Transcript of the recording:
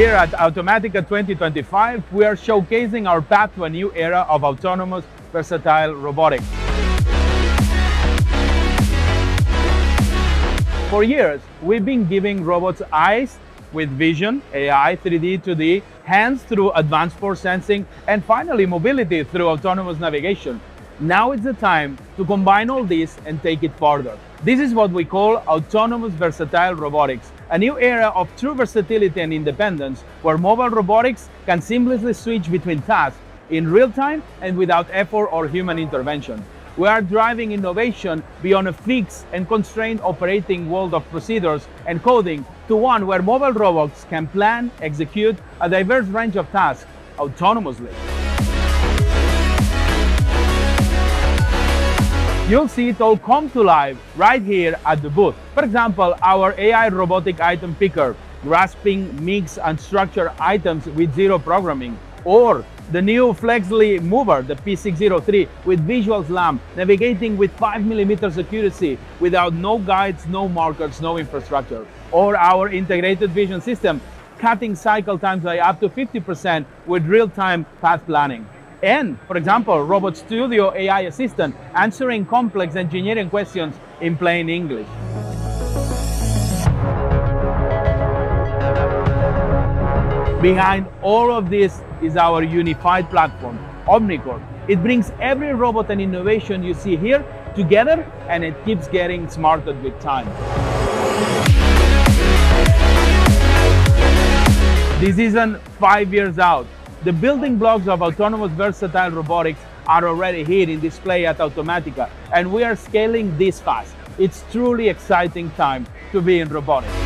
Here at Automatica 2025, we are showcasing our path to a new era of autonomous, versatile robotics. For years, we've been giving robots eyes with vision, AI, 3D, 2D, hands through advanced force sensing, and finally mobility through autonomous navigation. Now is the time to combine all this and take it further. This is what we call autonomous versatile robotics, a new era of true versatility and independence where mobile robotics can seamlessly switch between tasks in real time and without effort or human intervention. We are driving innovation beyond a fixed and constrained operating world of procedures and coding to one where mobile robots can plan, execute a diverse range of tasks autonomously. You'll see it all come to life right here at the booth. For example, our AI robotic item picker, grasping, mix, and structure items with zero programming. Or the new Flexley Mover, the P603, with visual slam, navigating with 5 millimeters accuracy without no guides, no markers, no infrastructure. Or our integrated vision system, cutting cycle times by up to 50% with real-time path planning. And, for example, Robot Studio AI Assistant answering complex engineering questions in plain English. Behind all of this is our unified platform, Omnicore. It brings every robot and innovation you see here together and it keeps getting smarter with time. This isn't five years out. The building blocks of autonomous versatile robotics are already here in display at Automatica, and we are scaling this fast. It's truly exciting time to be in robotics.